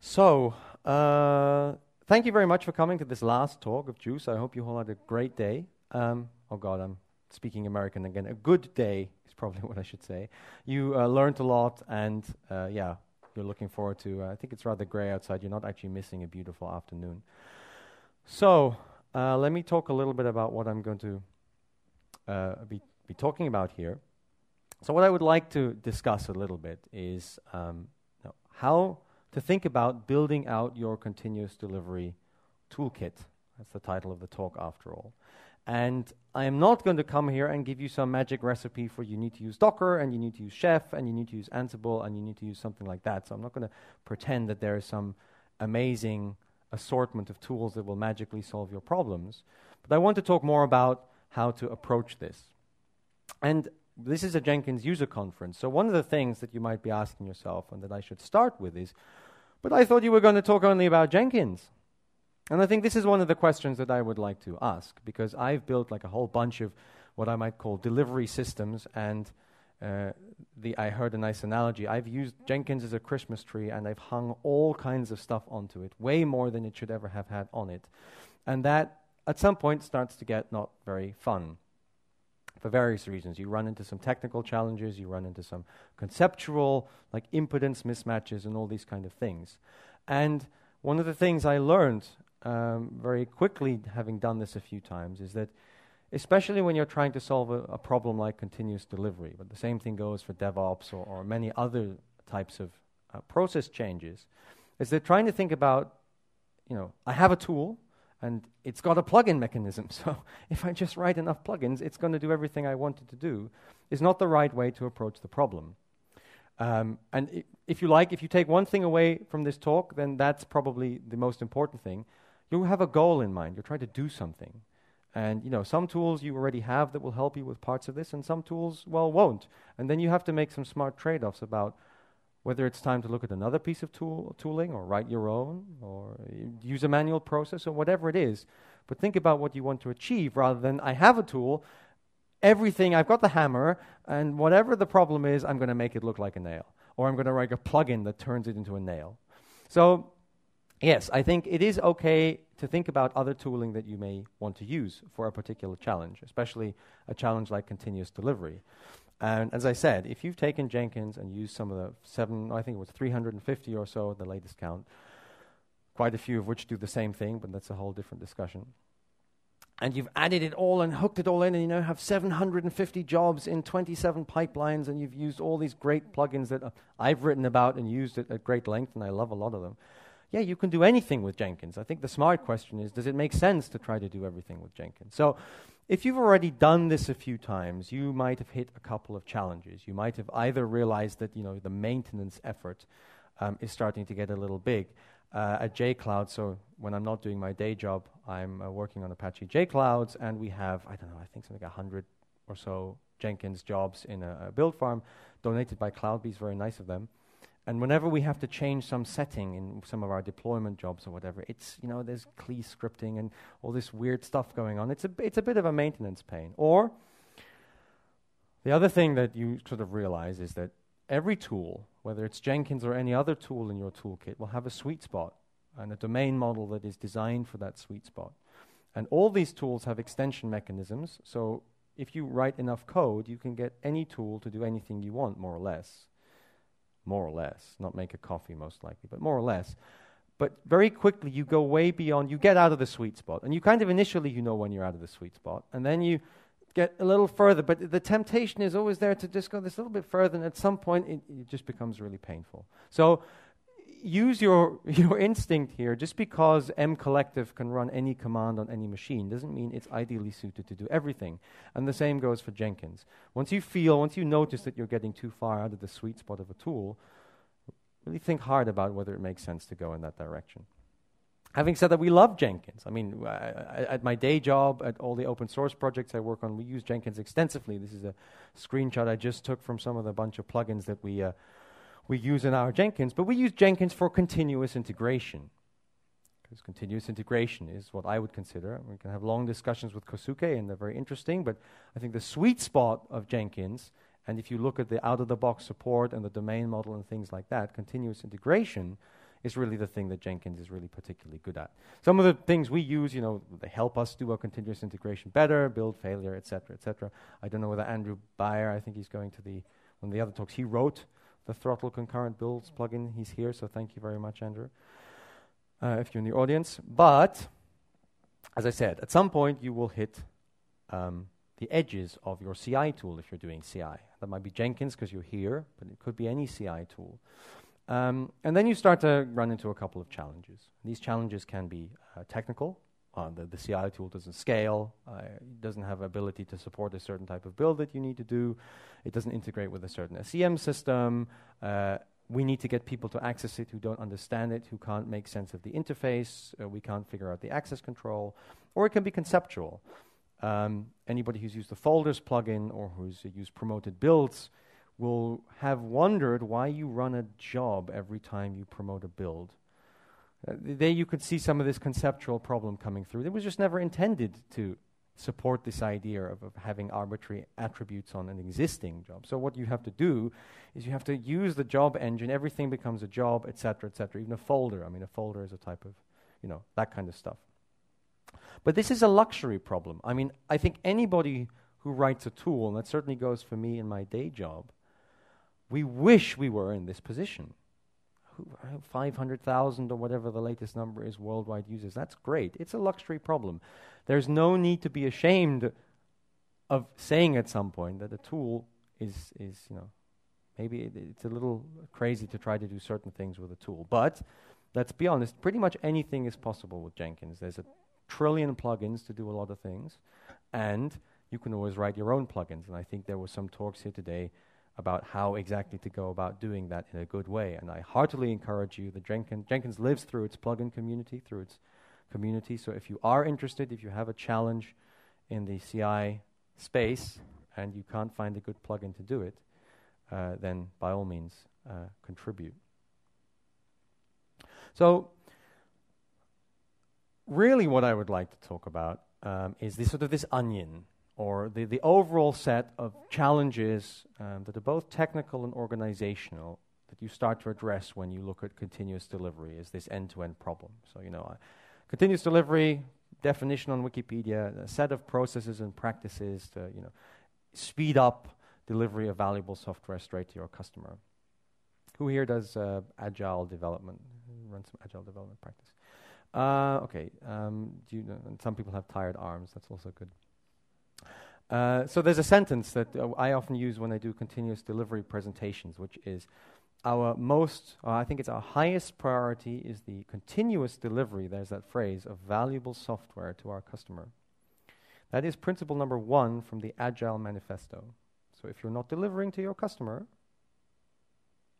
So, uh, thank you very much for coming to this last talk of Juice. I hope you all had a great day. Um, oh God, I'm speaking American again. A good day is probably what I should say. You uh, learned a lot, and uh, yeah, you're looking forward to. Uh, I think it's rather gray outside. You're not actually missing a beautiful afternoon. So, uh, let me talk a little bit about what I'm going to uh, be, be talking about here. So, what I would like to discuss a little bit is um, how to think about building out your continuous delivery toolkit. That's the title of the talk, after all. And I am not going to come here and give you some magic recipe for you need to use Docker and you need to use Chef and you need to use Ansible and you need to use something like that. So I'm not going to pretend that there is some amazing assortment of tools that will magically solve your problems. But I want to talk more about how to approach this. And this is a Jenkins user conference. So one of the things that you might be asking yourself and that I should start with is, but I thought you were going to talk only about Jenkins. And I think this is one of the questions that I would like to ask because I've built like a whole bunch of what I might call delivery systems. And uh, the, I heard a nice analogy. I've used Jenkins as a Christmas tree and I've hung all kinds of stuff onto it, way more than it should ever have had on it. And that at some point starts to get not very fun for various reasons. You run into some technical challenges, you run into some conceptual, like impedance mismatches, and all these kind of things. And one of the things I learned um, very quickly, having done this a few times, is that especially when you're trying to solve a, a, problem like continuous delivery, but the same thing goes for DevOps or, or many other types of uh, process changes, is that trying to think about, you know, I have a tool and it's got a plugin mechanism. So if I just write enough plugins, it's going to do everything I want it to do, is not the right way to approach the problem. Um, and I- if you like, if you take one thing away from this talk, then that's probably the most important thing you have a goal in mind. You're trying to do something. And you know, some tools you already have that will help you with parts of this, and some tools, well, won't. And then you have to make some smart trade-offs about whether it's time to look at another piece of tool, tooling, or write your own, or use a manual process, or whatever it is. But think about what you want to achieve rather than I have a tool, everything, I've got the hammer, and whatever the problem is, I'm going to make it look like a nail. Or I'm going to write a plugin that turns it into a nail. So yes, I think it is okay to think about other tooling that you may want to use for a particular challenge, especially a challenge like continuous delivery. And as I said, if you've taken Jenkins and used some of the seven, I think it was 350 or so, the latest count, quite a few of which do the same thing, but that's a whole different discussion. And you've added it all and hooked it all in, and you now have 750 jobs in 27 pipelines, and you've used all these great plugins that uh, I've written about and used at, at great length, and I love a lot of them yeah, you can do anything with Jenkins. I think the smart question is, does it make sense to try to do everything with Jenkins? So if you've already done this a few times, you might have hit a couple of challenges. You might have either realized that, you know, the maintenance effort um, is starting to get a little big. Uh, at JCloud, so when I'm not doing my day job, I'm uh, working on Apache JClouds, and we have, I don't know, I think something like 100 or so Jenkins jobs in a, a build farm donated by CloudBees, very nice of them. And whenever we have to change some setting in some of our deployment jobs or whatever, it's, you know, there's CLI scripting and all this weird stuff going on. It's a, it's a bit of a maintenance pain. Or the other thing that you sort of realize is that every tool, whether it's Jenkins or any other tool in your toolkit, will have a sweet spot and a domain model that is designed for that sweet spot. And all these tools have extension mechanisms, so if you write enough code, you can get any tool to do anything you want, more or less more or less, not make a coffee most likely, but more or less. But very quickly you go way beyond, you get out of the sweet spot. And you kind of initially you know when you're out of the sweet spot. And then you get a little further, but the temptation is always there to just go this little bit further, and at some point it, it just becomes really painful. So use your, your instinct here. Just because MCollective can run any command on any machine doesn't mean it's ideally suited to do everything. And the same goes for Jenkins. Once you feel, once you notice that you're getting too far out of the sweet spot of a tool, really think hard about whether it makes sense to go in that direction. Having said that, we love Jenkins. I mean, at my day job, at all the open source projects I work on, we use Jenkins extensively. This is a screenshot I just took from some of the bunch of plugins that we uh, we use in our Jenkins, but we use Jenkins for continuous integration. Because continuous integration is what I would consider. We can have long discussions with Kosuke, and they're very interesting, but I think the sweet spot of Jenkins, and if you look at the out of the box support and the domain model and things like that, continuous integration is really the thing that Jenkins is really particularly good at. Some of the things we use, you know, they help us do our continuous integration better, build failure, etc., etc. I don't know whether Andrew Bayer, I think he's going to the one of the other talks. He wrote the throttle concurrent builds plugin. He's here, so thank you very much, Andrew. Uh, if you're in the audience, but as I said, at some point you will hit um, the edges of your CI tool if you're doing CI. That might be Jenkins because you're here, but it could be any CI tool. Um, and then you start to run into a couple of challenges. These challenges can be uh, technical. Uh, the, the, CI tool doesn't scale. Uh, it doesn't have ability to support a certain type of build that you need to do. It doesn't integrate with a certain SCM system. Uh, we need to get people to access it who don't understand it, who can't make sense of the interface. Uh, we can't figure out the access control. Or it can be conceptual. Um, anybody who's used the folders plugin or who's used promoted builds will have wondered why you run a job every time you promote a build. Uh, there you could see some of this conceptual problem coming through. It was just never intended to support this idea of, of, having arbitrary attributes on an existing job. So what you have to do is you have to use the job engine. Everything becomes a job, etc., etc. Even a folder. I mean, a folder is a type of, you know, that kind of stuff. But this is a luxury problem. I mean, I think anybody who writes a tool, and that certainly goes for me in my day job, we wish we were in this position. 500,000 or whatever the latest number is worldwide users. That's great. It's a luxury problem. There's no need to be ashamed of saying at some point that the tool is, is you know, maybe it, it's a little crazy to try to do certain things with a tool. But let's be honest, pretty much anything is possible with Jenkins. There's a trillion plugins to do a lot of things, and you can always write your own plugins. And I think there were some talks here today about how exactly to go about doing that in a good way. And I heartily encourage you. The Jenkins, Jenkins lives through its plugin community, through its community. So if you are interested, if you have a challenge in the CI space and you can't find a good plugin to do it, uh, then by all means uh, contribute. So really what I would like to talk about um, is this sort of this onion or the, the overall set of challenges um, that are both technical and organizational that you start to address when you look at continuous delivery is this end-to-end problem. So, you know, uh, continuous delivery, definition on Wikipedia, a set of processes and practices to, you know, speed up delivery of valuable software straight to your customer. Who here does uh, agile development, run some agile development practice? Uh, okay, um, do you know, some people have tired arms, that's also good. Uh, so there's a sentence that uh, I often use when I do continuous delivery presentations, which is our most, uh, I think it's our highest priority is the continuous delivery, there's that phrase, of valuable software to our customer. That is principle number one from the Agile Manifesto. So if you're not delivering to your customer,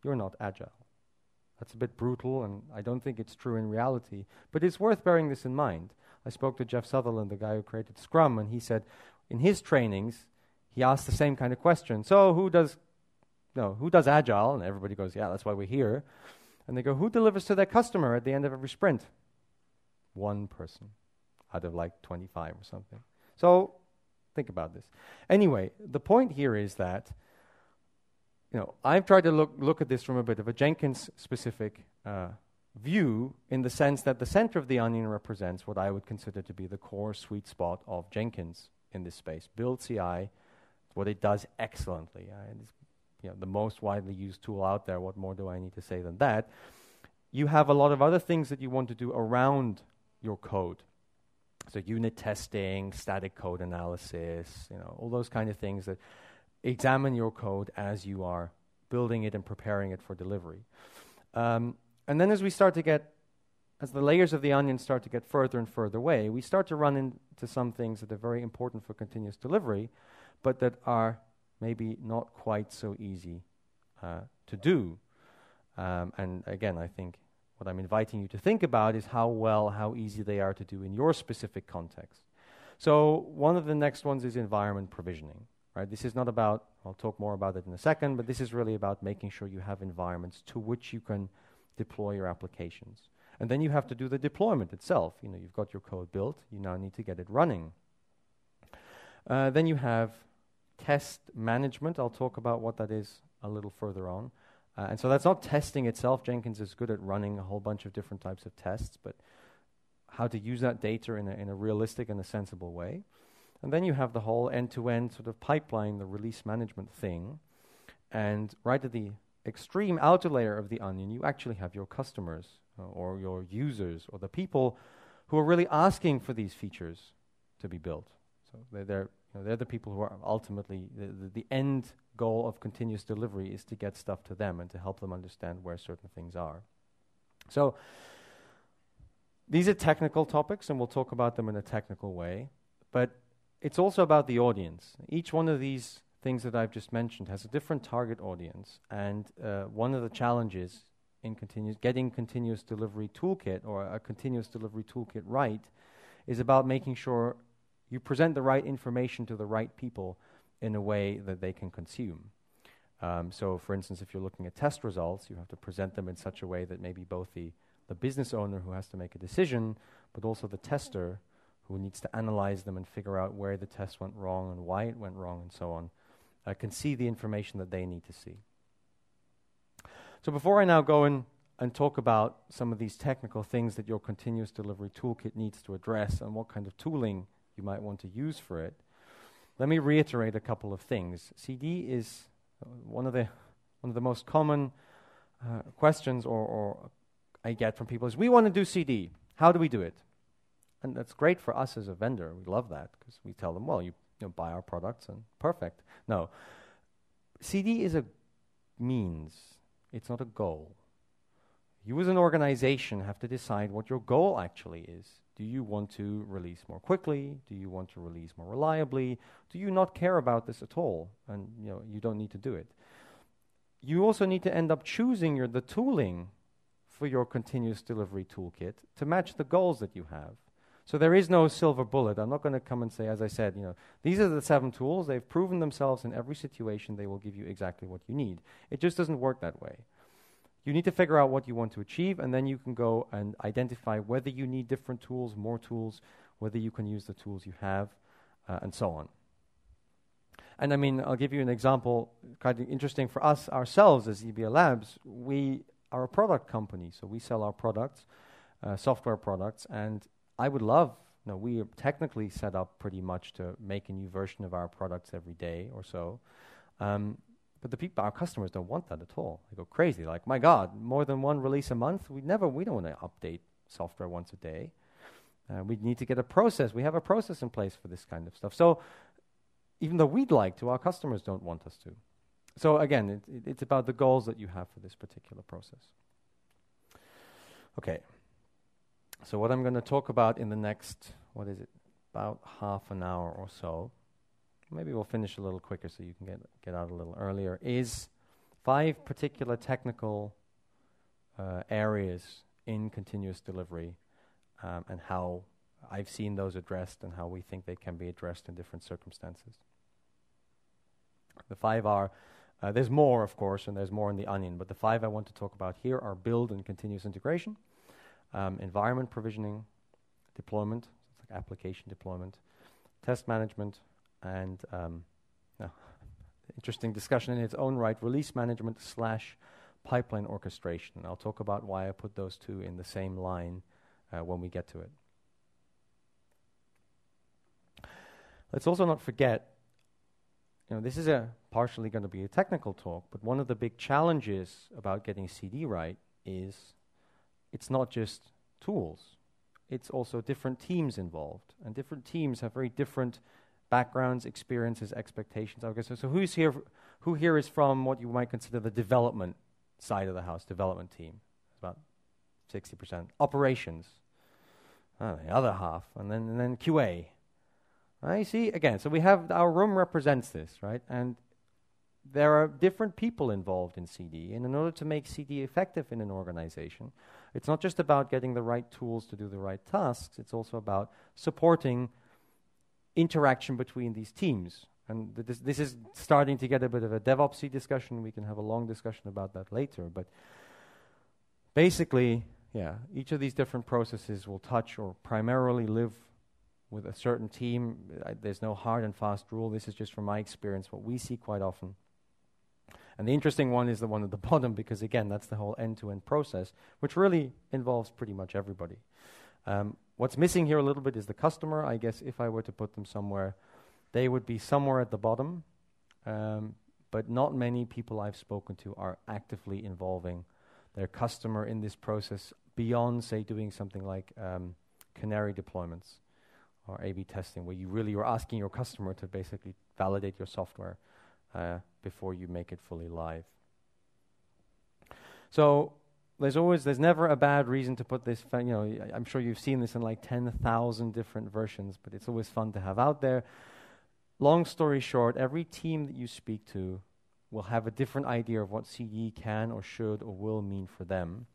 you're not agile. That's a bit brutal, and I don't think it's true in reality, but it's worth bearing this in mind. I spoke to Jeff Sutherland, the guy who created Scrum, and he said in his trainings, he asked the same kind of question. So who does no, who does agile? And everybody goes, Yeah, that's why we're here. And they go, Who delivers to their customer at the end of every sprint? One person out of like 25 or something. So think about this. Anyway, the point here is that you know, I've tried to look, look at this from a bit of a Jenkins specific uh, view in the sense that the center of the onion represents what I would consider to be the core sweet spot of Jenkins in this space. Build CI, what it does excellently. Uh, it's you know, the most widely used tool out there. What more do I need to say than that? You have a lot of other things that you want to do around your code. So unit testing, static code analysis, you know, all those kind of things that examine your code as you are building it and preparing it for delivery. Um, and then as we start to get as the layers of the onion start to get further and further away, we start to run into some things that are very important for continuous delivery, but that are maybe not quite so easy uh, to do. Um, and again, I think what I'm inviting you to think about is how well, how easy they are to do in your specific context. So, one of the next ones is environment provisioning. Right? This is not about, I'll talk more about it in a second, but this is really about making sure you have environments to which you can deploy your applications. And then you have to do the deployment itself. You know, you've got your code built, you now need to get it running. Uh, then you have test management. I'll talk about what that is a little further on. Uh, and so that's not testing itself. Jenkins is good at running a whole bunch of different types of tests, but how to use that data in a, in a realistic and a sensible way. And then you have the whole end to end sort of pipeline, the release management thing. And right at the extreme outer layer of the onion, you actually have your customers uh, or your users or the people who are really asking for these features to be built. So they're, they're, you know, they're the people who are ultimately the, the, the end goal of continuous delivery is to get stuff to them and to help them understand where certain things are. So these are technical topics, and we'll talk about them in a technical way. But it's also about the audience. Each one of these things that I've just mentioned has a different target audience, and uh, one of the challenges in continuous getting continuous delivery toolkit or a continuous delivery toolkit right is about making sure you present the right information to the right people in a way that they can consume. Um, so, for instance, if you're looking at test results, you have to present them in such a way that maybe both the, the business owner who has to make a decision, but also the tester who needs to analyze them and figure out where the test went wrong and why it went wrong and so on, uh, can see the information that they need to see. So before I now go in and talk about some of these technical things that your continuous delivery toolkit needs to address and what kind of tooling you might want to use for it, let me reiterate a couple of things. CD is uh, one of the one of the most common uh, questions or, or I get from people is we want to do CD. How do we do it? And that's great for us as a vendor. We love that because we tell them, well, you, you know, buy our products and perfect. No. CD is a means, it's not a goal. You as an organization have to decide what your goal actually is. Do you want to release more quickly? Do you want to release more reliably? Do you not care about this at all? And you know, you don't need to do it. You also need to end up choosing your, the tooling for your continuous delivery toolkit to match the goals that you have. So there is no silver bullet. I'm not going to come and say, as I said, you know, these are the seven tools. They've proven themselves in every situation. They will give you exactly what you need. It just doesn't work that way. You need to figure out what you want to achieve, and then you can go and identify whether you need different tools, more tools, whether you can use the tools you have, uh, and so on. And I mean, I'll give you an example, kind of interesting for us ourselves as XebiaLabs. We are a product company, so we sell our products, uh, software products, and I would love, you know, we are technically set up pretty much to make a new version of our products every day or so. Um, but the people, our customers don't want that at all. They go crazy. Like, my God, more than one release a month? We never, we don't want to update software once a day. Uh, we need to get a process. We have a process in place for this kind of stuff. So, even though we'd like to, our customers don't want us to. So, again, it, it, it's about the goals that you have for this particular process. Okay. So, what I'm going to talk about in the next, what is it, about half an hour or so, maybe we'll finish a little quicker so you can get, get out a little earlier, is five particular technical uh, areas in continuous delivery um, and how I've seen those addressed and how we think they can be addressed in different circumstances. The five are uh, there's more, of course, and there's more in the onion, but the five I want to talk about here are build and continuous integration um, environment provisioning, deployment, like application deployment, test management, and um, interesting discussion in its own right, release management slash pipeline orchestration. I'll talk about why I put those two in the same line uh, when we get to it. Let's also not forget, you know, this is a partially going to be a technical talk, but one of the big challenges about getting CD right is it's not just tools, it's also different teams involved. And different teams have very different backgrounds, experiences, expectations. Okay, so, so who's here? Who here is from what you might consider the development side of the house, development team? About 60%. Operations, uh, the other half. And then, and then QA. I see, again, so we have our room represents this, right? And there are different people involved in CD, and in order to make CD effective in an organization, it's not just about getting the right tools to do the right tasks, it's also about supporting interaction between these teams. And th this, this is starting to get a bit of a DevOpsy discussion. We can have a long discussion about that later. But basically, yeah, each of these different processes will touch or primarily live with a certain team. there's no hard and fast rule. This is just from my experience what we see quite often. And the interesting one is the one at the bottom because, again, that's the whole end to end process, which really involves pretty much everybody. Um, what's missing here a little bit is the customer. I guess if I were to put them somewhere, they would be somewhere at the bottom. Um, but not many people I've spoken to are actively involving their customer in this process beyond, say, doing something like um, canary deployments or A/B testing, where you really are asking your customer to basically validate your software uh, before you make it fully live. So there's always, there's never a bad reason to put this. you know, I'm sure you've seen this in like 10,000 different versions, but it's always fun to have out there. Long story short, every team that you speak to will have a different idea of what CD can or should or will mean for them.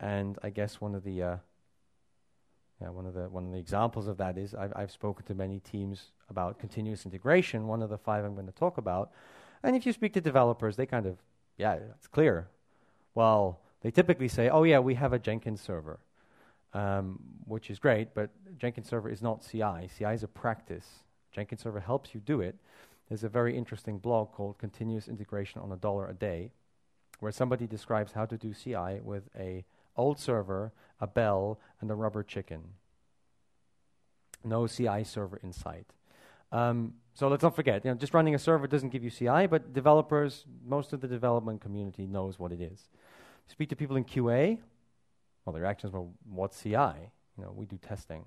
And I guess one of the uh, yeah, one of the one of the examples of that is I've, I've spoken to many teams about continuous integration. One of the five I'm going to talk about, and if you speak to developers, they kind of yeah, it's clear. Well, they typically say, oh yeah, we have a Jenkins server, um, which is great, but Jenkins server is not CI. CI is a practice. Jenkins server helps you do it. There's a very interesting blog called Continuous Integration on a Dollar a Day, where somebody describes how to do CI with a old server, a bell, and a rubber chicken. No CI server in sight. Um, so let's not forget, you know, just running a server doesn't give you CI, but developers, most of the development community knows what it is. Speak to people in QA, well, the reactions were, what's CI? You know, we do testing.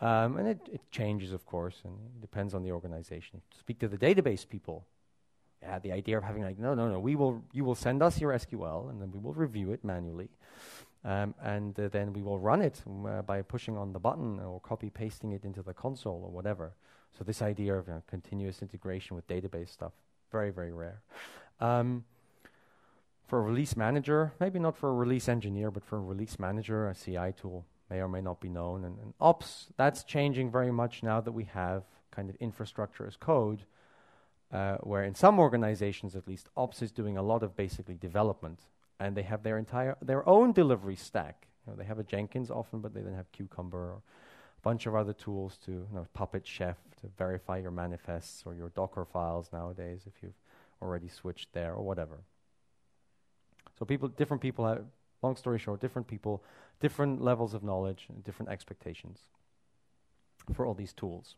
Um, and it, it changes, of course, and it depends on the organization. Speak to the database people. Yeah, the idea of having like, no, no, no, we will, you will send us your SQL, and then we will review it manually. Um, and uh, then we will run it uh, by pushing on the button or copy pasting it into the console or whatever. So this idea of uh, continuous integration with database stuff, very, very rare. Um, for a release manager, maybe not for a release engineer, but for a release manager, a CI tool may or may not be known. And, and ops, that's changing very much now that we have kind of infrastructure as code, uh, where in some organizations at least, ops is doing a lot of basically development and they have their entire their own delivery stack. You know, they have a Jenkins often, but they then have Cucumber or a bunch of other tools to you know, Puppet Chef verify your manifests or your Docker files nowadays if you've already switched there or whatever. So people, different people have. Long story short, different people, different levels of knowledge, and different expectations for all these tools.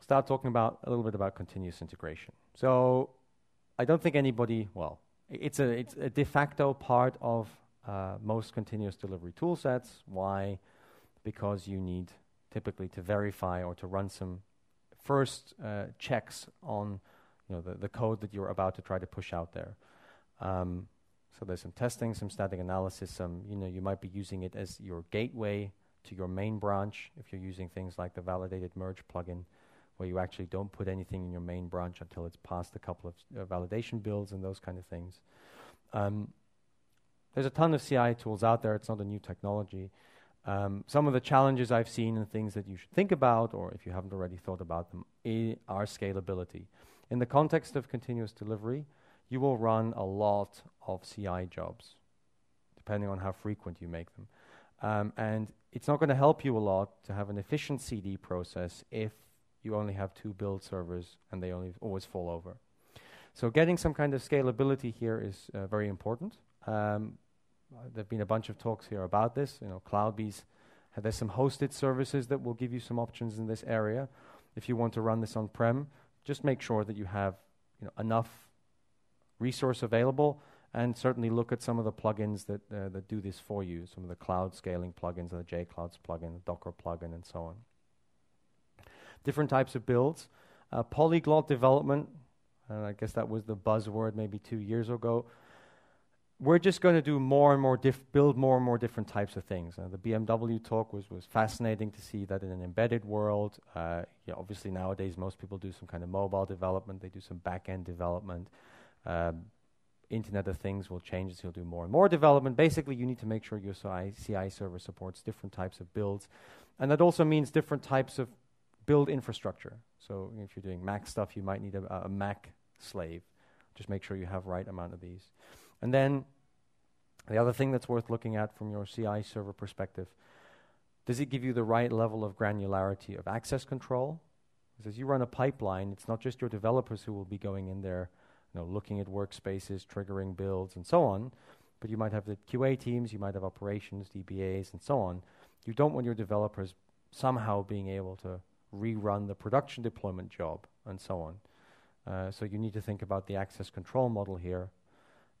Start talking about a little bit about continuous integration. So I don't think anybody, well, it's a, it's a de facto part of uh, most continuous delivery tool sets. Why? Because you need typically to verify or to run some first uh, checks on you know, the, the code that you're about to try to push out there. Um, so there's some testing, some static analysis. Some you know you might be using it as your gateway to your main branch if you're using things like the validated merge plugin where you actually don't put anything in your main branch until it's passed a couple of uh, validation builds and those kind of things. Um, there's a ton of CI tools out there. It's not a new technology. Um, some of the challenges I've seen and things that you should think about, or if you haven't already thought about them, are scalability. In the context of continuous delivery, you will run a lot of CI jobs, depending on how frequent you make them. Um, and it's not going to help you a lot to have an efficient CD process if you only have two build servers and they only always fall over. So getting some kind of scalability here is uh, very important. Um, there have been a bunch of talks here about this. You know, CloudBees, there's some hosted services that will give you some options in this area. If you want to run this on-prem, just make sure that you have you know, enough resource available and certainly look at some of the plugins that, uh, that do this for you, some of the cloud scaling plugins, the JClouds plugin, the Docker plugin, and so on different types of builds. Uh, polyglot development, and I guess that was the buzzword maybe two years ago. We're just going to do more and more, diff- build more and more different types of things. Uh, the BMW talk was, was fascinating to see that in an embedded world, uh, yeah, obviously nowadays most people do some kind of mobile development, they do some back end development. Um, Internet of Things will change, so you'll do more and more development. Basically, you need to make sure your CI server supports different types of builds. And that also means different types of build infrastructure. So if you're doing Mac stuff, you might need a, a Mac slave. Just make sure you have right amount of these. And then the other thing that's worth looking at from your CI server perspective, does it give you the right level of granularity of access control? Because as you run a pipeline, it's not just your developers who will be going in there you know, looking at workspaces, triggering builds, and so on. But you might have the QA teams, you might have operations, DBAs, and so on. You don't want your developers somehow being able to rerun the production deployment job, and so on. Uh, so you need to think about the access control model here.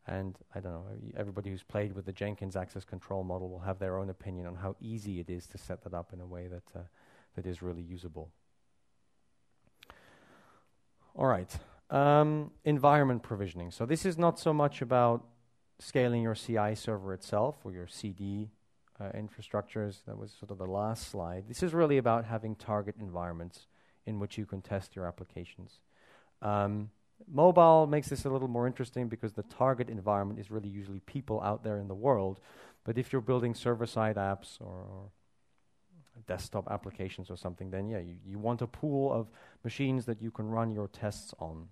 And I don't know, everybody who's played with the Jenkins access control model will have their own opinion on how easy it is to set that up in a way that, uh, that is really usable. All right. Um, environment provisioning. So this is not so much about scaling your CI server itself or your CD uh, infrastructures. That was sort of the last slide. This is really about having target environments in which you can test your applications. Um, mobile makes this a little more interesting because the target environment is really usually people out there in the world. But if you're building server-side apps or, or desktop applications or something, then yeah, you, you want a pool of machines that you can run your tests on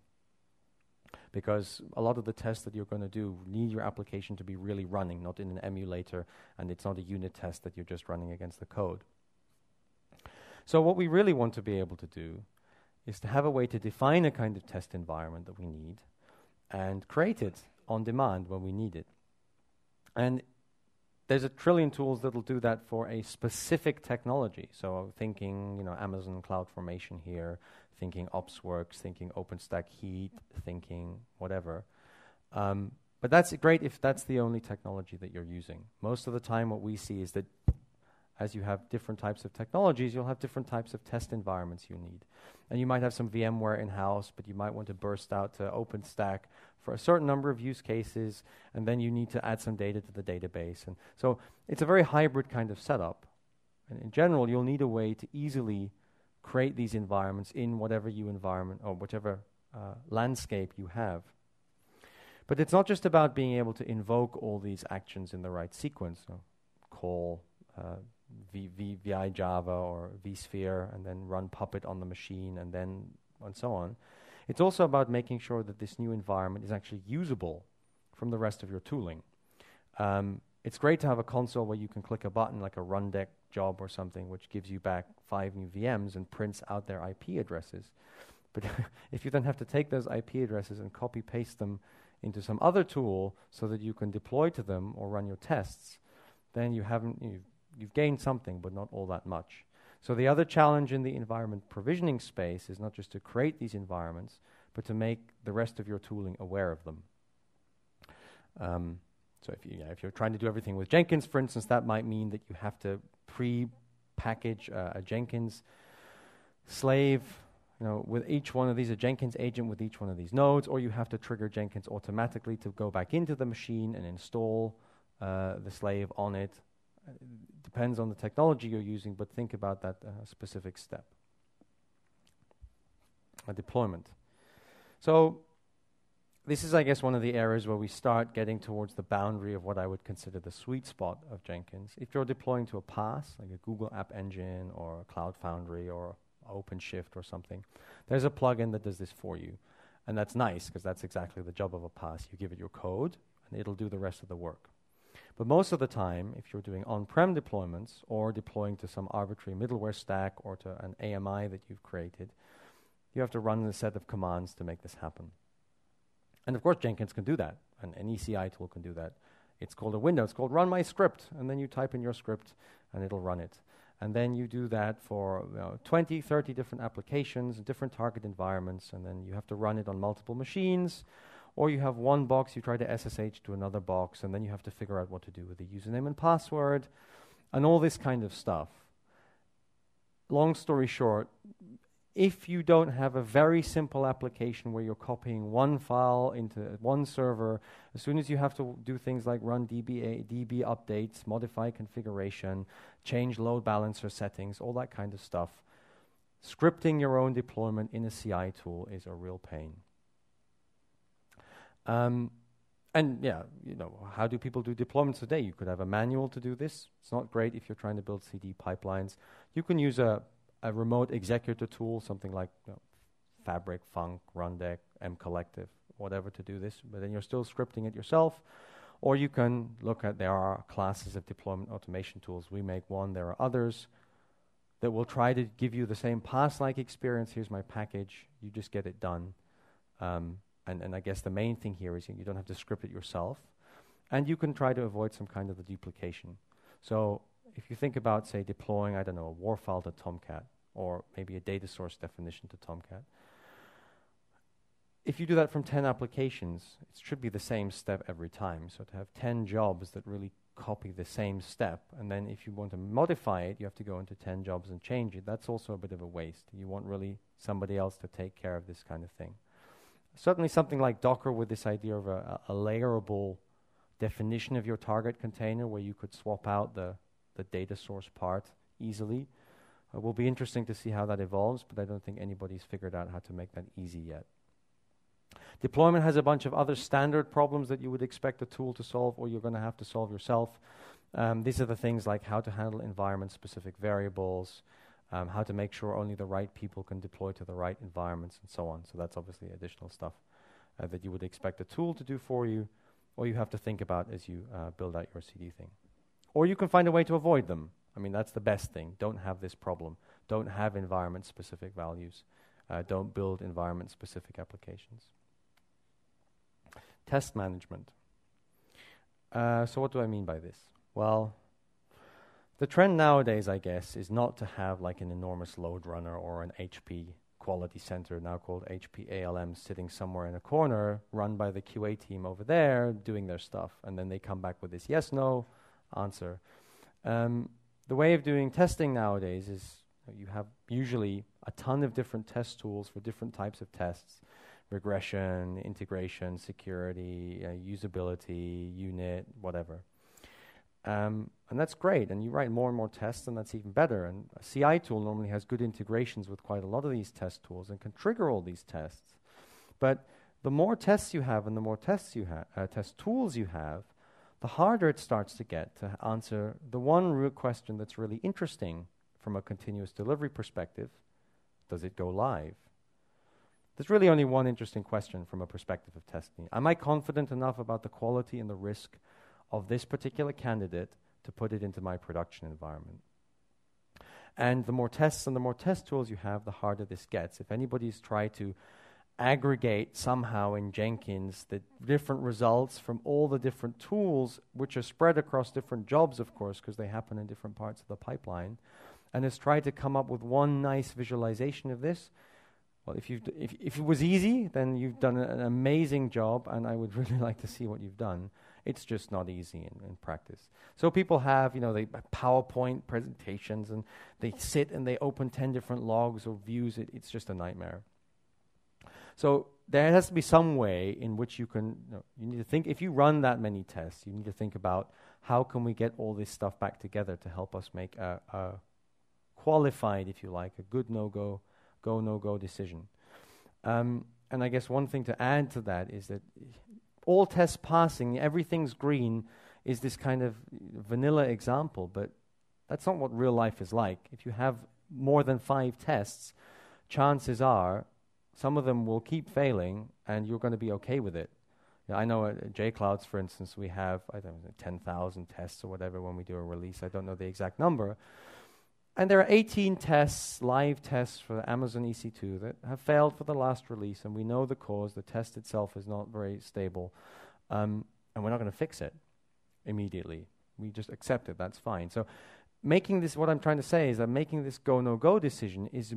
because a lot of the tests that you're going to do need your application to be really running, not in an emulator, and it's not a unit test that you're just running against the code. So what we really want to be able to do is to have a way to define a kind of test environment that we need and create it on demand when we need it. And there's a trillion tools that'll do that for a specific technology. So thinking, you know, Amazon CloudFormation here, thinking OpsWorks, thinking OpenStack Heat, thinking whatever. Um, but that's great if that's the only technology that you're using. Most of the time, what we see is that as you have different types of technologies, you'll have different types of test environments you need. And you might have some VMware in house, but you might want to burst out to OpenStack for a certain number of use cases, and then you need to add some data to the database. And so it's a very hybrid kind of setup. And in general, you'll need a way to easily create these environments in whatever you environment or whatever uh, landscape you have. But it's not just about being able to invoke all these actions in the right sequence. So call uh, v, v, VI Java or vSphere and then run Puppet on the machine and then and so on. It's also about making sure that this new environment is actually usable from the rest of your tooling. Um, it's great to have a console where you can click a button like a Rundeck job or something, which gives you back five new VMs and prints out their IP addresses. But if you then have to take those IP addresses and copy paste them into some other tool so that you can deploy to them or run your tests, then you haven't you've, you've gained something, but not all that much. So the other challenge in the environment provisioning space is not just to create these environments, but to make the rest of your tooling aware of them. Um, so if, you, yeah, if you're trying to do everything with Jenkins, for instance, that might mean that you have to pre-package uh, a Jenkins slave, you know, with each one of these, a Jenkins agent with each one of these nodes, or you have to trigger Jenkins automatically to go back into the machine and install uh, the slave on it. Uh, depends on the technology you're using, but think about that uh, specific step. A deployment. So this is, I guess, one of the areas where we start getting towards the boundary of what I would consider the sweet spot of Jenkins. If you're deploying to a PaaS, like a Google App Engine or Cloud Foundry or OpenShift or something, there's a plugin that does this for you. And that's nice because that's exactly the job of a PaaS. You give it your code and it'll do the rest of the work. But most of the time, if you're doing on-prem deployments or deploying to some arbitrary middleware stack or to an AMI that you've created, you have to run a set of commands to make this happen. And of course, Jenkins can do that, and an ECI tool can do that. It's called a window. It's called run my script, and then you type in your script, and it'll run it. And then you do that for you know, 20, 30 different applications, different target environments, and then you have to run it on multiple machines. Or you have one box, you try to SSH to another box, and then you have to figure out what to do with the username and password, and all this kind of stuff. Long story short, if you don't have a very simple application where you're copying one file into one server, as soon as you have to do things like run DBA, DB updates, modify configuration, change load balancer settings, all that kind of stuff, scripting your own deployment in a CI tool is a real pain. Um, and yeah, you know, how do people do deployments today? You could have a manual to do this. It's not great if you're trying to build CD pipelines. You can use a a remote executor tool, something like you know, Fabric, Func, Rundeck, mCollective, whatever to do this, but then you're still scripting it yourself. Or you can look at, there are classes of deployment automation tools. We make one, there are others that will try to give you the same PaaS-like experience. Here's my package, you just get it done. Um, and, and I guess the main thing here is you don't have to script it yourself. And you can try to avoid some kind of the duplication. So if you think about, say, deploying, I don't know, a war file to Tomcat, or maybe a data source definition to Tomcat, if you do that from 10 applications, it should be the same step every time. So to have 10 jobs that really copy the same step, and then if you want to modify it, you have to go into 10 jobs and change it. That's also a bit of a waste. You want really somebody else to take care of this kind of thing. Certainly something like Docker with this idea of a, a, layerable definition of your target container where you could swap out the, the data source part easily. It will be interesting to see how that evolves, but I don't think anybody's figured out how to make that easy yet. Deployment has a bunch of other standard problems that you would expect a tool to solve or you're going to have to solve yourself. Um, these are the things like how to handle environment specific variables, um, how to make sure only the right people can deploy to the right environments, and so on. So that's obviously additional stuff uh, that you would expect a tool to do for you, or you have to think about as you uh, build out your CD thing. Or you can find a way to avoid them. I mean, that's the best thing. Don't have this problem. Don't have environment specific values. Uh, don't build environment specific applications. Test management. Uh, so, what do I mean by this? Well, the trend nowadays, I guess, is not to have like an enormous LoadRunner or an HP quality center, now called HP ALM, sitting somewhere in a corner, run by the QA team over there, doing their stuff, and then they come back with this yes no answer. Um, the way of doing testing nowadays is you have usually a ton of different test tools for different types of tests regression, integration, security, uh, usability, unit, whatever. Um, and that's great. And you write more and more tests, and that's even better. And a CI tool normally has good integrations with quite a lot of these test tools and can trigger all these tests. But the more tests you have and the more tests you have, uh, test tools you have, the harder it starts to get to answer the one root question that's really interesting from a continuous delivery perspective does it go live? There's really only one interesting question from a perspective of testing. Am I confident enough about the quality and the risk of this particular candidate to put it into my production environment? And the more tests and the more test tools you have, the harder this gets. If anybody's tried to aggregate somehow in Jenkins the different results from all the different tools, which are spread across different jobs, of course, because they happen in different parts of the pipeline, and has tried to come up with one nice visualization of this, well, if, you if, if it was easy, then you've done an amazing job, and I would really like to see what you've done. It's just not easy in, in practice. So people have, you know, they PowerPoint presentations, and they sit and they open 10 different logs or views. It, it's just a nightmare. So there has to be some way in which you can, you, know, you need to think, if you run that many tests, you need to think about how can we get all this stuff back together to help us make a, a qualified, if you like, a good no-go go no go decision. Um, and I guess one thing to add to that is that all tests passing, everything's green, is this kind of vanilla example, but that's not what real life is like. If you have more than five tests, chances are some of them will keep failing and you're going to be okay with it. I know at JClouds, for instance, we have, I don't know, 10,000 tests or whatever when we do a release. I don't know the exact number. And there are 18 tests, live tests for Amazon EC2 that have failed for the last release, and we know the cause. The test itself is not very stable, um, and we're not going to fix it immediately. We just accept it. That's fine. So, making this, what I'm trying to say is that making this go no go decision is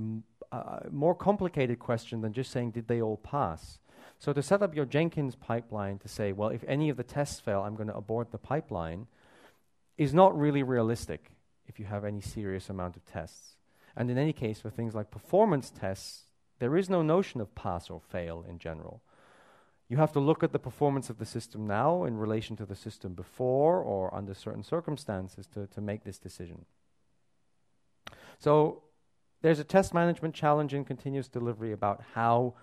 a more complicated question than just saying, did they all pass? So, to set up your Jenkins pipeline to say, well, if any of the tests fail, I'm going to abort the pipeline, is not really realistic if you have any serious amount of tests. And in any case, for things like performance tests, there is no notion of pass or fail in general. You have to look at the performance of the system now in relation to the system before or under certain circumstances to, to make this decision. So there's a test management challenge in continuous delivery about how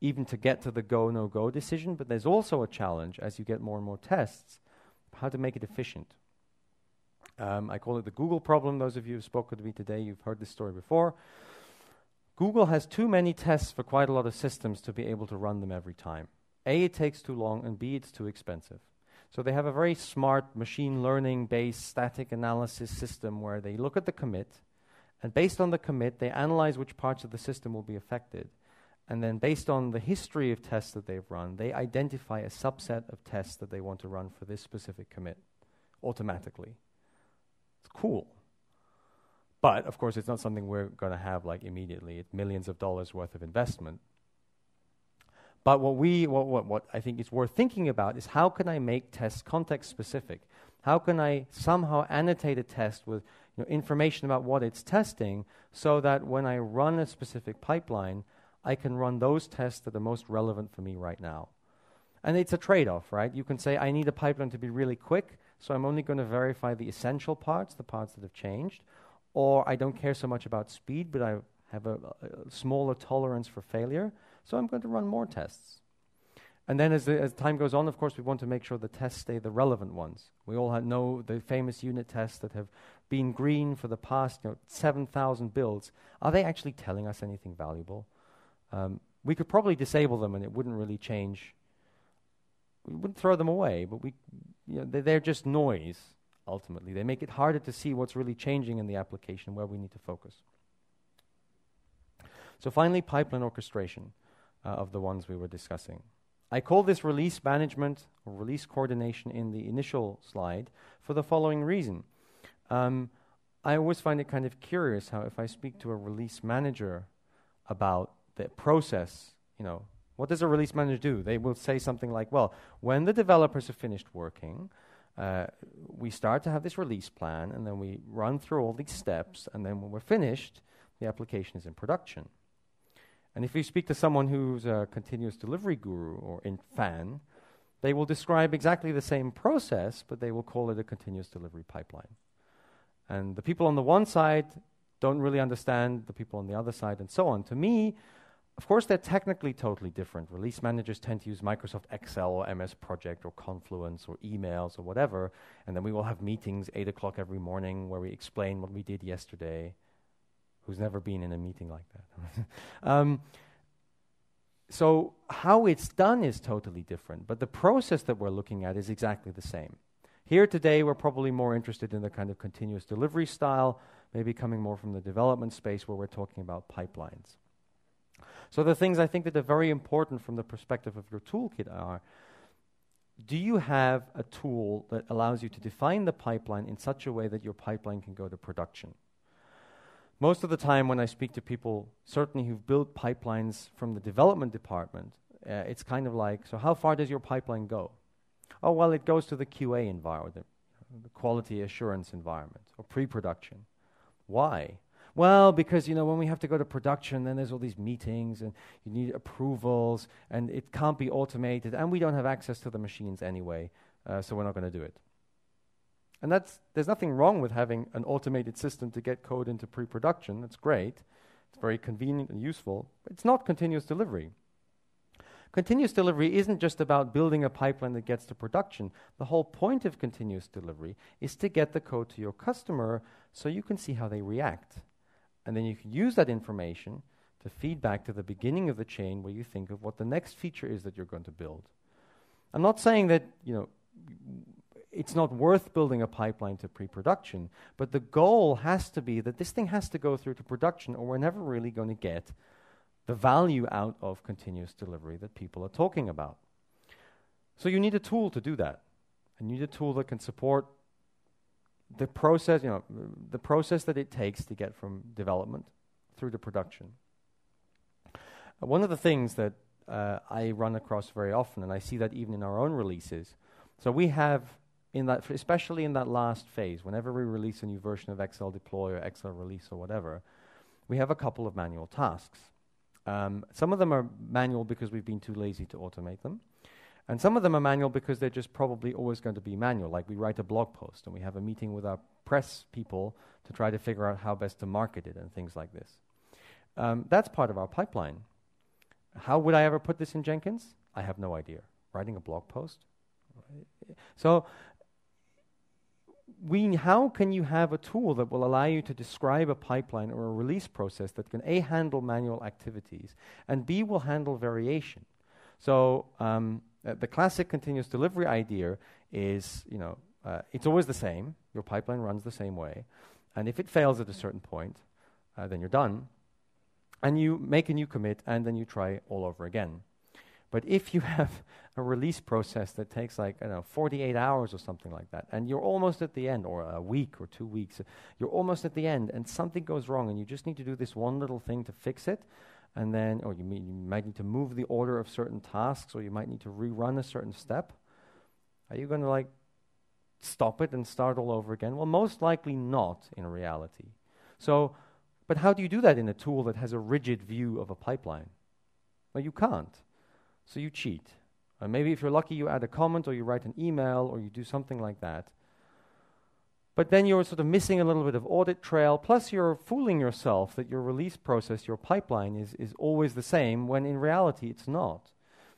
even to get to the go no go decision, but there's also a challenge as you get more and more tests, how to make it efficient. Um, I call it the Google problem. Those of you who've spoken to me today, you've heard this story before. Google has too many tests for quite a lot of systems to be able to run them every time. A, it takes too long, and B, it's too expensive. So they have a very smart machine learning based static analysis system where they look at the commit, and based on the commit, they analyze which parts of the system will be affected. And then, based on the history of tests that they've run, they identify a subset of tests that they want to run for this specific commit automatically. It's cool. But of course, it's not something we're going to have like immediately. It's millions of dollars worth of investment. But what we, what, what, what I think is worth thinking about is how can I make tests context specific? How can I somehow annotate a test with you know, information about what it's testing so that when I run a specific pipeline, I can run those tests that are most relevant for me right now. And it's a trade off, right? You can say, I need a pipeline to be really quick, so I'm only going to verify the essential parts, the parts that have changed. Or I don't care so much about speed, but I have a, a smaller tolerance for failure, so I'm going to run more tests. And then as, the, as time goes on, of course, we want to make sure the tests stay the relevant ones. We all know the famous unit tests that have been green for the past you know, 7,000 builds. Are they actually telling us anything valuable? Um, we could probably disable them and it wouldn't really change. We wouldn't throw them away, but we, you know, they're, just noise, ultimately. They make it harder to see what's really changing in the application where we need to focus. So, finally, pipeline orchestration uh, of the ones we were discussing. I call this release management or release coordination in the initial slide for the following reason. Um, I always find it kind of curious how, if I speak to a release manager about the process, you know, what does a release manager do? They will say something like, well, when the developers have finished working, uh, we start to have this release plan, and then we run through all these steps, and then when we're finished, the application is in production. And if you speak to someone who's a continuous delivery guru or in fan, they will describe exactly the same process, but they will call it a continuous delivery pipeline. And the people on the one side don't really understand the people on the other side, and so on. To me, of course, they're technically totally different. Release managers tend to use Microsoft Excel or MS Project or Confluence or emails or whatever, and then we will have meetings 8 o'clock every morning where we explain what we did yesterday who's never been in a meeting like that. um, so, how it's done is totally different, but the process that we're looking at is exactly the same. Here today, we're probably more interested in the kind of continuous delivery style, maybe coming more from the development space where we're talking about pipelines. So, the things I think that are very important from the perspective of your toolkit are do you have a tool that allows you to define the pipeline in such a way that your pipeline can go to production? most of the time when I speak to people, certainly who've built pipelines from the development department, uh, it's kind of like, so how far does your pipeline go? Oh, well, it goes to the QA environment, the quality assurance environment, or pre-production. Why? Well, because you know when we have to go to production, then there's all these meetings, and you need approvals, and it can't be automated, and we don't have access to the machines anyway, uh, so we're not going to do it. And that's, there's nothing wrong with having an automated system to get code into pre production. That's great. It's very convenient and useful. It's not continuous delivery. Continuous delivery isn't just about building a pipeline that gets to production. The whole point of continuous delivery is to get the code to your customer so you can see how they react. And then you can use that information to feed back to the beginning of the chain where you think of what the next feature is that you're going to build. I'm not saying that, you know, it's not worth building a pipeline to pre production. But the goal has to be that this thing has to go through to production, or we're never really going to get the value out of continuous delivery that people are talking about. So you need a tool to do that. And you need a tool that can support the process, you know, the process that it takes to get from development through to production. One of the things that uh, I run across very often, and I see that even in our own releases. So we have in that, especially in that last phase, whenever we release a new version of XL Deploy or XL Release or whatever, we have a couple of manual tasks. Um, some of them are manual because we've been too lazy to automate them. And some of them are manual because they're just probably always going to be manual. Like we write a blog post and we have a meeting with our press people to try to figure out how best to market it and things like this. Um, that's part of our pipeline. How would I ever put this in Jenkins? I have no idea. Writing a blog post? So we, how can you have a tool that will allow you to describe a pipeline or a release process that can A, handle manual activities, and B, will handle variation? So um, uh, the classic continuous delivery idea is, you know, uh, it's always the same. Your pipeline runs the same way. And if it fails at a certain point, uh, then you're done. and you make a new commit, and then you try all over again. But if you have a release process that takes like, I don't know, 48 hours or something like that, and you're almost at the end, or a week or two weeks, you're almost at the end, and something goes wrong, and you just need to do this one little thing to fix it, and then, or you, you might need to move the order of certain tasks, or you might need to rerun a certain step. Are you going to like stop it and start all over again? Well, most likely not in reality. So, but how do you do that in a tool that has a rigid view of a pipeline? Well, you can't. So you cheat. And maybe if you're lucky, you add a comment or you write an email or you do something like that. But then you're sort of missing a little bit of audit trail, plus you're fooling yourself that your release process, your pipeline, is, is always the same, when in reality it's not.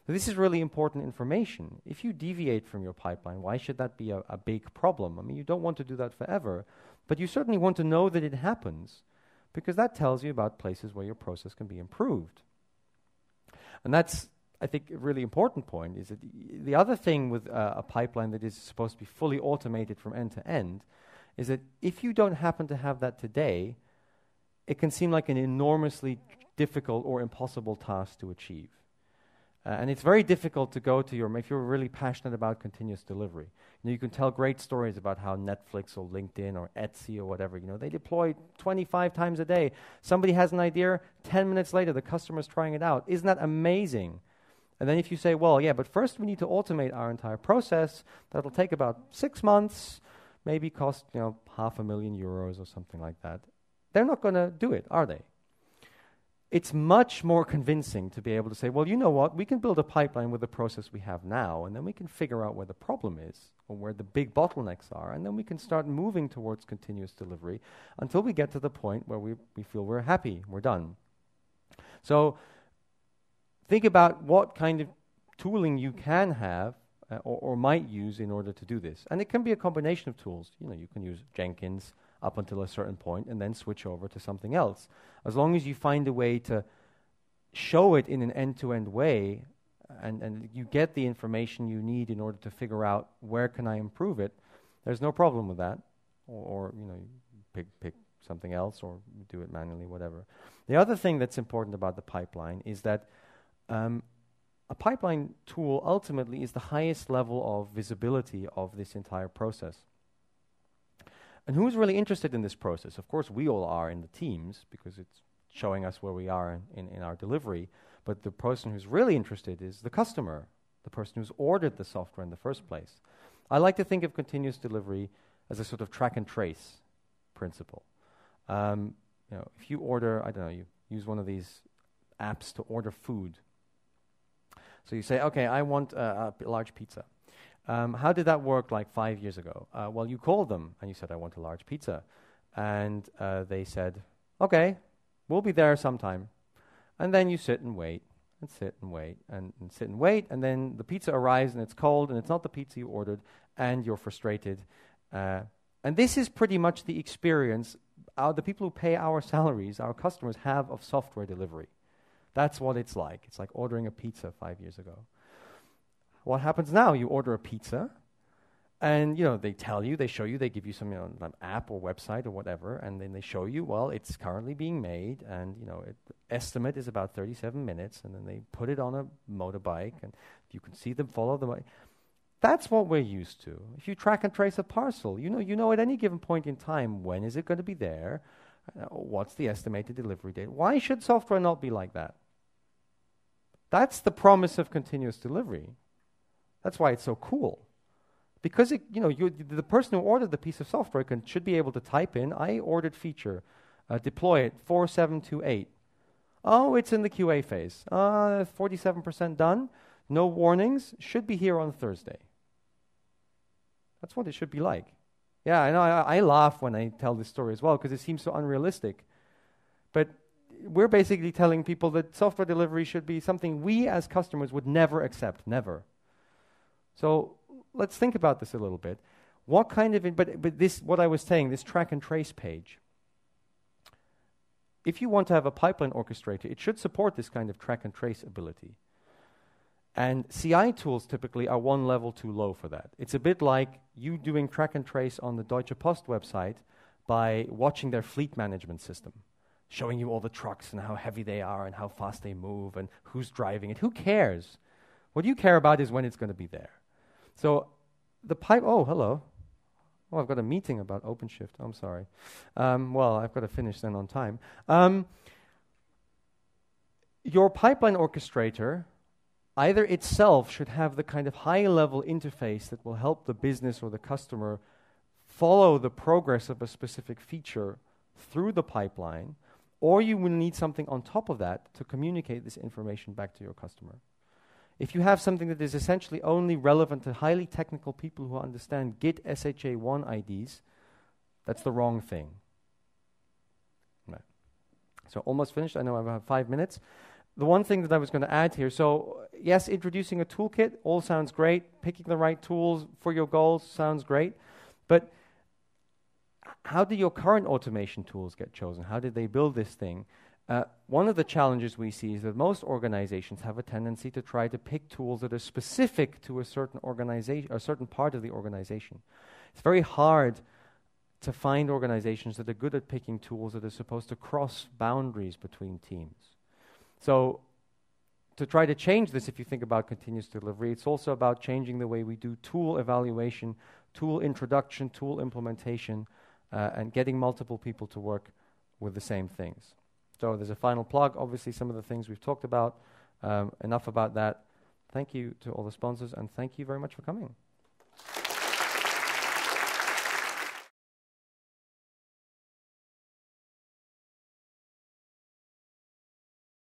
So this is really important information. If you deviate from your pipeline, why should that be a, a big problem? I mean, you don't want to do that forever, but you certainly want to know that it happens, because that tells you about places where your process can be improved. And that's I think a really important point is that the other thing with uh, a pipeline that is supposed to be fully automated from end to end is that if you don't happen to have that today, it can seem like an enormously difficult or impossible task to achieve. Uh, and it's very difficult to go to your, if you're really passionate about continuous delivery. You, know, you can tell great stories about how Netflix or LinkedIn or Etsy or whatever, you know, they deploy 25 times a day. Somebody has an idea, 10 minutes later, the customer's trying it out. Isn't that amazing? And then if you say, well, yeah, but first we need to automate our entire process, that'll take about six months, maybe cost you know half a million euros or something like that. They're not going to do it, are they? It's much more convincing to be able to say, well, you know what, we can build a pipeline with the process we have now, and then we can figure out where the problem is or where the big bottlenecks are, and then we can start moving towards continuous delivery until we get to the point where we, we feel we're happy, we're done. So think about what kind of tooling you can have uh, or, or, might use in order to do this. And it can be a combination of tools. You know, you can use Jenkins up until a certain point and then switch over to something else. As long as you find a way to show it in an end-to-end way and, and you get the information you need in order to figure out where can I improve it, there's no problem with that. Or, or you know, pick, pick something else or do it manually, whatever. The other thing that's important about the pipeline is that um, a pipeline tool ultimately is the highest level of visibility of this entire process. And who's really interested in this process? Of course, we all are in the teams because it's showing us where we are in, in, in our delivery. But the person who's really interested is the customer, the person who's ordered the software in the first place. I like to think of continuous delivery as a sort of track and trace principle. Um, you know, if you order, I don't know, you use one of these apps to order food so you say, okay, I want a, large pizza. Um, how did that work like five years ago? Uh, well, you called them and you said, I want a large pizza. And uh, they said, okay, we'll be there sometime. And then you sit and wait and sit and wait and, and, sit and wait. And then the pizza arrives and it's cold and it's not the pizza you ordered and you're frustrated. Uh, and this is pretty much the experience uh, the people who pay our salaries, our customers, have of software delivery. That's what it's like. It's like ordering a pizza five years ago. What happens now? You order a pizza, and you know they tell you, they show you, they give you some you know, an app or website or whatever, and then they show you, well, it's currently being made, and you know, it, estimate is about 37 minutes, and then they put it on a motorbike, and you can see them follow the. That's what we're used to. If you track and trace a parcel, you know, you know at any given point in time when is it going to be there, uh, what's the estimated delivery date. Why should software not be like that? That's the promise of continuous delivery. That's why it's so cool. Because it, you know, you, the person who ordered the piece of software can, should be able to type in, I ordered feature, uh, deploy it 4728. Oh, it's in the QA phase. Uh, 47% done. No warnings. Should be here on Thursday. That's what it should be like. Yeah, I know. I, I laugh when I tell this story as well because it seems so unrealistic. But we're basically telling people that software delivery should be something we as customers would never accept, never. So let's think about this a little bit. What kind of, but, but this, what I was saying, this track and trace page, if you want to have a pipeline orchestrator, it should support this kind of track and trace ability. And CI tools typically are one level too low for that. It's a bit like you doing track and trace on the Deutsche Post website by watching their fleet management system showing you all the trucks and how heavy they are and how fast they move and who's driving it. Who cares? What you care about is when it's going to be there. So the pipe, oh, hello. Oh, I've got a meeting about OpenShift. I'm sorry. Um, well, I've got to finish then on time. Um, your pipeline orchestrator either itself should have the kind of high level interface that will help the business or the customer follow the progress of a specific feature through the pipeline, or you will need something on top of that to communicate this information back to your customer. If you have something that is essentially only relevant to highly technical people who understand Git SHA1 IDs, that's the wrong thing. Right. So almost finished. I know I have five minutes. The one thing that I was going to add here, so yes, introducing a toolkit all sounds great. Picking the right tools for your goals sounds great. But how did your current automation tools get chosen? How did they build this thing? Uh, one of the challenges we see is that most organizations have a tendency to try to pick tools that are specific to a certain organization, a certain part of the organization. It's very hard to find organizations that are good at picking tools that are supposed to cross boundaries between teams. So, to try to change this, if you think about continuous delivery, it's also about changing the way we do tool evaluation, tool introduction, tool implementation, uh, and getting multiple people to work with the same things. So there's a final plug. Obviously, some of the things we've talked about. Um, enough about that. Thank you to all the sponsors, and thank you very much for coming.